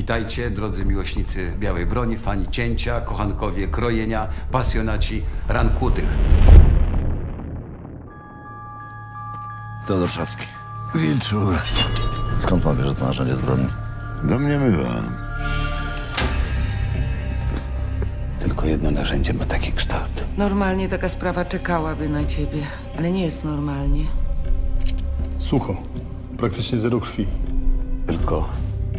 Witajcie, drodzy miłośnicy białej broni, fani cięcia, kochankowie krojenia, pasjonaci ran kłutych. Teodor Szafski. Wilczur. Skąd pan wie, że to narzędzie zbrodni? Do mnie bywa. Tylko jedno narzędzie ma taki kształt. Normalnie taka sprawa czekałaby na ciebie, ale nie jest normalnie. Sucho. Praktycznie zero krwi. Tylko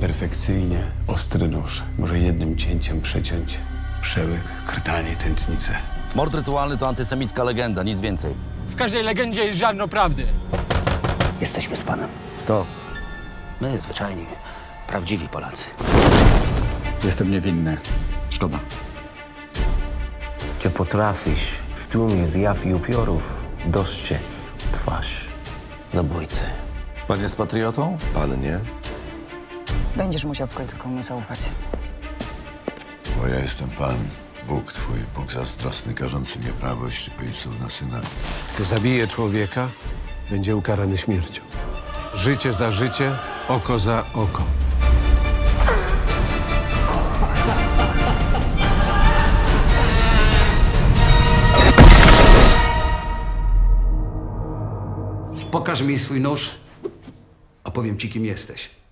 perfekcyjnie ostry nóż może jednym cięciem przeciąć przełyk, krtanie, tętnicę. Mord rytualny to antysemicka legenda, nic więcej. W każdej legendzie jest ziarno prawdy. Jesteśmy z panem. Kto? My, zwyczajni, prawdziwi Polacy. Jestem niewinny. Szkoda. Czy potrafisz w tłumie zjaw i upiorów dostrzec twarz zabójcy? Pan jest patriotą? Pan nie? Będziesz musiał w końcu komuś zaufać. Bo ja jestem Pan, Bóg Twój, Bóg zazdrosny, karzący nieprawość ojców na syna. Kto zabije człowieka, będzie ukarany śmiercią. Życie za życie, oko za oko. Pokaż mi swój nóż, a powiem ci, kim jesteś.